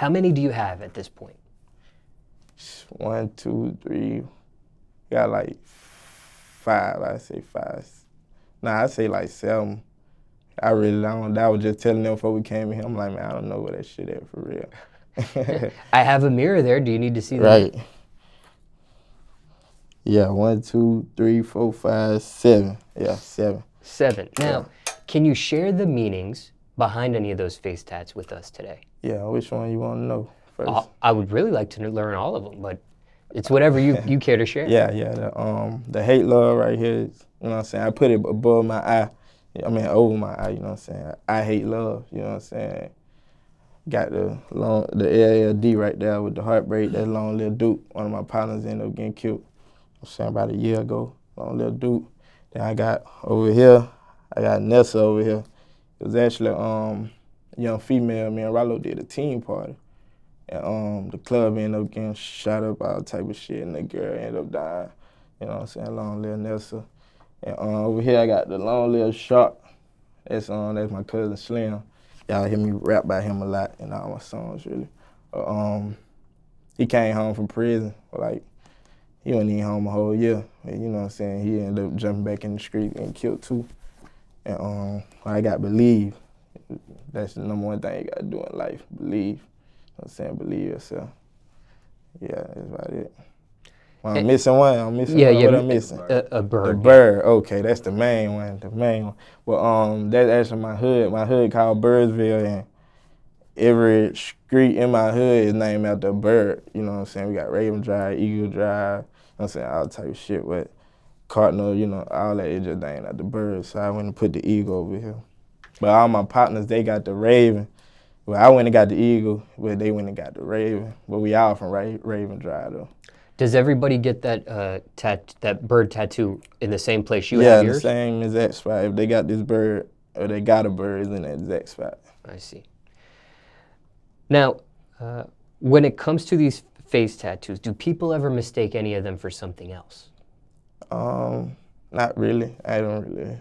How many do you have at this point? One, two, three. Got like five. I say five. Nah, I say like seven. I really don't. I was just telling them before we came in here. I'm like, man, I don't know where that shit at for real. I have a mirror there. Do you need to see that? right. Yeah, one, two, three, four, five, seven. Yeah, seven. Seven. Now, can you share the meanings behind any of those face tats with us today? Yeah, which one you want to know first? Uh, I would really like to learn all of them, but it's whatever you, you care to share. Yeah, yeah. The um the hate love right here, you know what I'm saying? I put it above my eye. I mean over my eye, you know what I'm saying? I hate love, you know what I'm saying? Got the long the LLD right there with the heartbreak, that long live Duke. One of my partners ended up getting killed. I'm saying about a year ago. Long live Duke. Then I got over here, I got Nessa over here. It was actually um a young female, me and Rylo did a team party. And um, the club ended up getting shot up, all type of shit, and the girl ended up dying. You know what I'm saying? Long little Nessa. And um, over here I got the long little shark. That's um that's my cousin Slim. Y'all hear me rap by him a lot in all my songs really. But, um he came home from prison, like he wasn't even home a whole year. And, you know what I'm saying? He ended up jumping back in the street and killed two. And um I got believe. That's the number one thing you gotta do in life. Believe. You know what I'm saying? Believe yourself. Yeah, that's about it. Well, I'm And- missing one. I'm missing Yeah, one. yeah. What I'm missing? A, a bird. The bird. Okay, that's the main one. The main one. Well, um, that's actually my hood. My hood called Birdsville, and every street in my hood is named after a bird. You know what I'm saying? We got Raven Drive, Eagle Drive. You know what I'm saying? All type of shit. But Cardinal, you know, all that is just named the birds. So I went and put the eagle over here. But all my partners, they got the Raven. Well, I went and got the eagle, but they went and got the Raven. But we all from Ra- Raven Drive though. Does everybody get that uh, tat that bird tattoo in the same place you yeah, have the yours? same exact spot. If they got this bird or they got a bird, it's in that exact spot. I see. Now, uh, when it comes to these face tattoos, do people ever mistake any of them for something else? Um, not really. I don't really.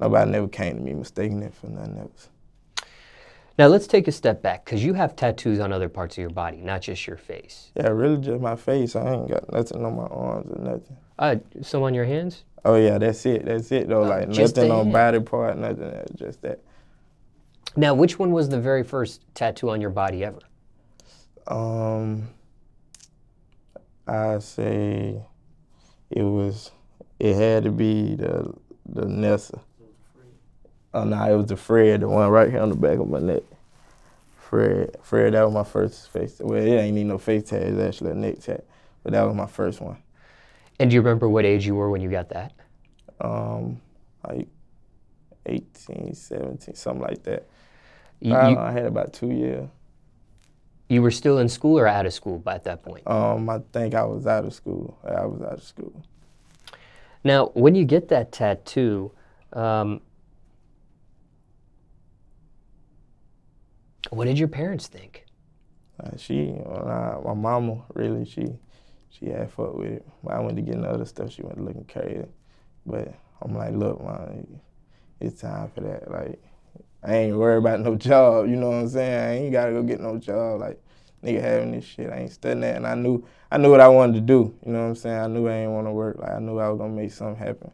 Nobody never came to me mistaking it for nothing else. Now, let's take a step back because you have tattoos on other parts of your body, not just your face. Yeah, really just my face. I ain't got nothing on my arms or nothing. Uh, some on your hands? Oh yeah, that's it. That's it though. like nothing on body part, nothing. else, Just that. Now, which one was the very first tattoo on your body ever? Um, I say it was. It had to be the the Nessa. Oh no, it was the Fred, the one right here on the back of my neck. Fred, Fred, that was my first face. Well, it ain't need no face tat. It's actually a neck tat, but that was my first one. And do you remember what age you were when you got that? Um, like 18, 17, something like that. You, I, you, I had about two years. you were still in school or out of school by that point? Um, I think I was out of school. I was out of school. Now, when you get that tattoo, um, what did your parents think? Uh, she, uh, my mama, really, she, she had fuck with it. When I went to get the other stuff, she went looking crazy. But I'm like, look, man, it's time for that. Like, I ain't worried about no job. You know what I'm saying? I ain't gotta go get no job. Like, nigga having this shit, I ain't studying that. And I knew, I knew what I wanted to do. You know what I'm saying? I knew I ain't want to work. Like, I knew I was gonna make something happen.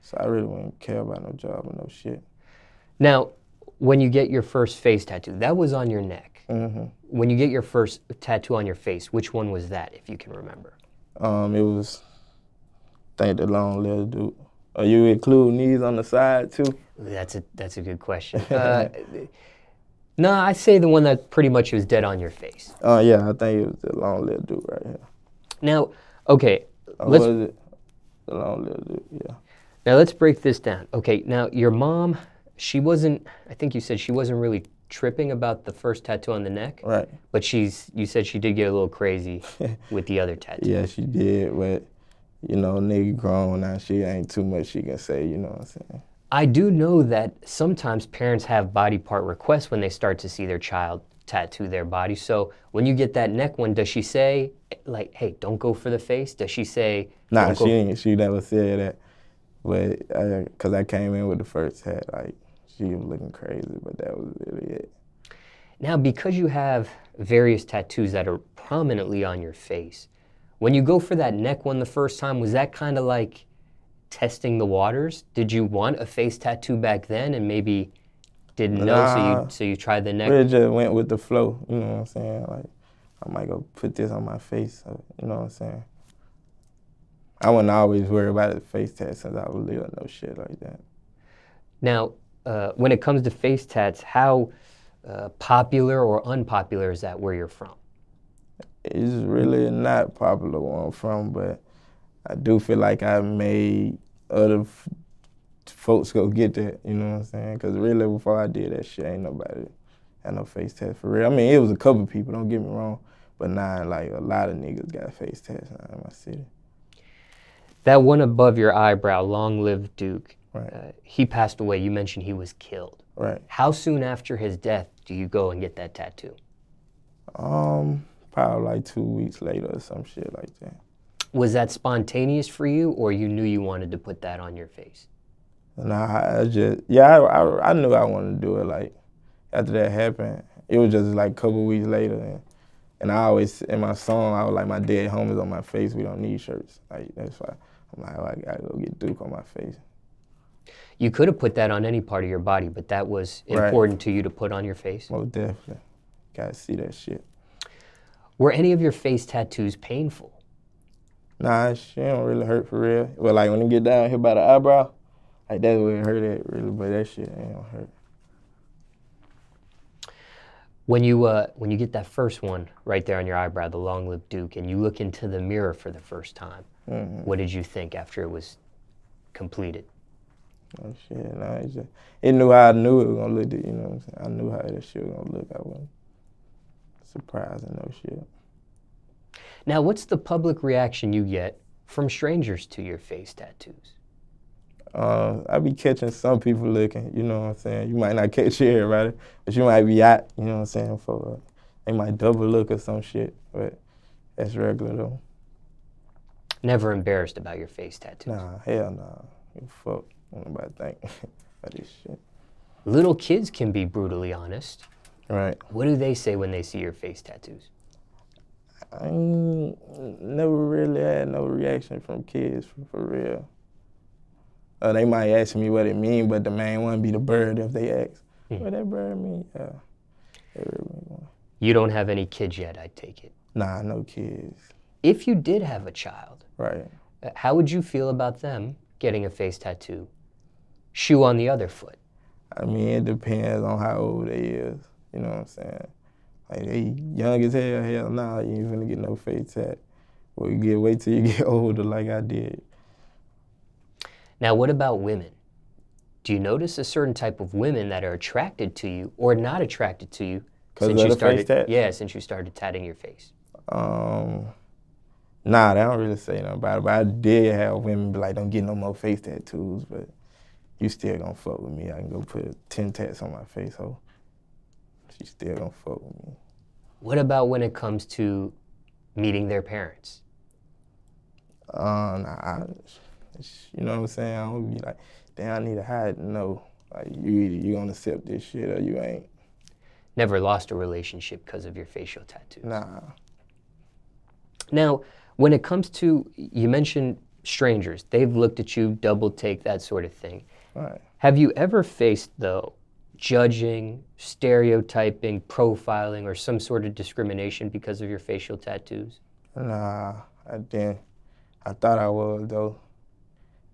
So I really wouldn't care about no job or no shit. Now, when you get your first face tattoo, that was on your neck. hmm When you get your first tattoo on your face, which one was that, if you can remember? Um, it was, I think the long live Duke. Are you include knees on the side too? That's a that's a good question. Uh, no, I say the one that pretty much was dead on your face. Oh yeah, I think it was the long live Duke right here. Now, okay, Or let's was it the long live Duke? Yeah. Now let's break this down. Okay, now your mom, she wasn't, I think you said she wasn't really tripping about the first tattoo on the neck, Right. but she's, you said she did get a little crazy with the other tattoo. Yeah, she did, but you know, nigga grown now. She ain't too much she can say. You know what I'm saying? I do know that sometimes parents have body part requests when they start to see their child tattoo their body. So when you get that neck one, does she say, like, hey, don't go for the face? Does she say, Nah, don't go she ain't. She never said that. But uh, cause I came in with the first hat, like she was looking crazy, but that was really it. Now, because you have various tattoos that are prominently on your face, when you go for that neck one the first time, was that kind of like testing the waters? Did you want a face tattoo back then and maybe didn't know, so you so you tried the neck? Really just went with the flow. You know what I'm saying? Like, I might go put this on my face. You know what I'm saying? I wouldn't always worry about the face tat since I was little. No shit like that. Now, uh, when it comes to face tats, how uh, popular or unpopular is that where you're from? It's really not popular where I'm from, but I do feel like I made other f- folks go get that. You know what I'm saying? Because really, before I did that shit, ain't nobody had no face tats for real. I mean, it was a couple people. Don't get me wrong, but now like a lot of niggas got face now in my city. That one above your eyebrow, long live Duke, Right. uh, he passed away. You mentioned he was killed. Right. How soon after his death do you go and get that tattoo? Um, probably like two weeks later or some shit like that. Was that spontaneous for you, or you knew you wanted to put that on your face? And I, just, yeah, I, I, I knew I wanted to do it. Like after that happened, it was just like a couple weeks later, and, and I always in my song, I was like, my dead homies on my face. We don't need shirts. Like that's why I'm like, oh, I gotta go get Duke on my face. You could have put that on any part of your body, but that was Right. important to you to put on your face. Most definitely, gotta see that shit. Were any of your face tattoos painful? Nah, she don't really hurt for real. But like when it get down here by the eyebrow, like that's where it hurt at really. But that shit ain't gonna hurt. When you uh, when you get that first one right there on your eyebrow, the long live Duke, and you look into the mirror for the first time, Mhm. what did you think after it was completed? Oh shit, nah, it just it knew how I knew it was gonna look. You know what I'm saying? I knew how that shit was gonna look. I wasn't surprised and no shit. Now, what's the public reaction you get from strangers to your face tattoos? Uh, I be catching some people looking. You know what I'm saying? You might not catch everybody, but you might be out. You know what I'm saying? For uh, they might double look or some shit, but that's regular though. Never embarrassed about your face tattoos. Nah, hell nah. You fuck. Nobody think about this shit. Little kids can be brutally honest. Right. What do they say when they see your face tattoos? I never really had no reaction from kids for, for real. Uh, they might ask me what it mean, but the main one be the bird if they ask. Mhm. What that bird mean? Yeah. You don't have any kids yet, I take it. Nah, no kids. If you did have a child, Right. uh, how would you feel about them getting a face tattoo? Shoe on the other foot. I mean, it depends on how old they is. You know what I'm saying? Like they young as hell, hell nah, you ain't finna get no face tat. Well, you get wait till you get older like I did. Now, what about women? Do you notice a certain type of women that are attracted to you or not attracted to you since you started? Yeah, since you started tatting your face. Um, nah, they don't really say nothing about it. But I did have women be like, don't get no more face tattoos, but you still gonna fuck with me. I can go put 10 tats on my face, so she still gonna fuck with me. What about when it comes to meeting their parents? Uh, nah, I, you know what I'm saying? I don't be like, damn, I need to hide. No, like you either you gonna accept this shit or you ain't. Never lost a relationship because of your facial tattoos. Nah. Now, when it comes to, you mentioned strangers, they've looked at you, double take, that sort of thing. Right. Have you ever faced, though, judging, stereotyping, profiling, or some sort of discrimination because of your facial tattoos? Nah, I didn't. I thought I was though.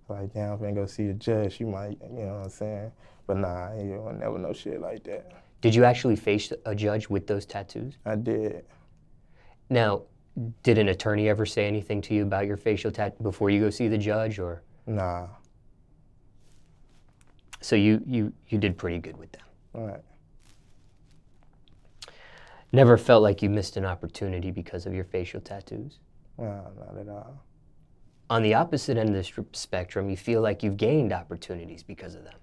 Like, damn, I'm finna go see the judge. She might, you know what I'm saying? But nah, you don't never know shit like that. Did you actually face a judge with those tattoos? I did. Now, did an attorney ever say anything to you about your facial tattoo before you go see the judge, or Nah. So you you you did pretty good with them? Right. Never felt like you missed an opportunity because of your facial tattoos. Nah, not at all. On the opposite end of the spectrum, you feel like you've gained opportunities because of them.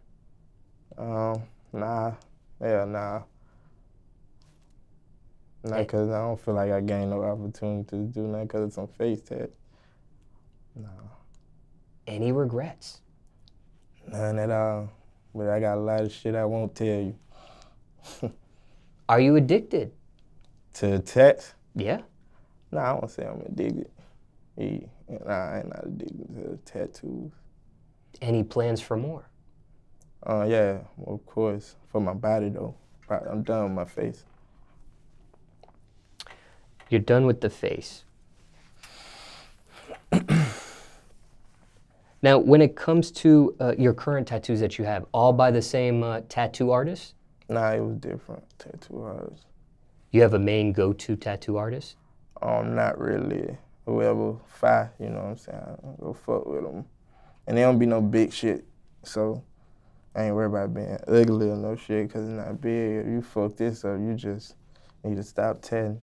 Um, nah. Yeah, nah. Not because I don't feel like I gained no opportunity to do nothing because it's on face tat. Nah. Any regrets? None at all. But I got a lot of shit I won't tell you. Are you addicted? To tats? Yeah. Nah, I won't say I'm addicted. Yeah, nah, I ain't not addicted to tattoos. Any plans for more? Uh, yeah, of course, for my body though. I'm done with my face. You're done with the face. Now, when it comes to uh, your current tattoos that you have, all by the same uh, tattoo artist? Nah, it was different tattoo artists. You have a main go-to tattoo artist? Um, not really. Whoever five, you know what I'm saying? I go fuck with them, and they don't be no big shit. So I ain't worried about being ugly or no shit, cause it's not big. If you fuck this up, you just need to stop tatting.